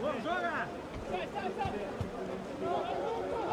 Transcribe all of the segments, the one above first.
Vamos jogar! Sai, sai, sai!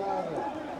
Wow.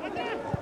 Vamos!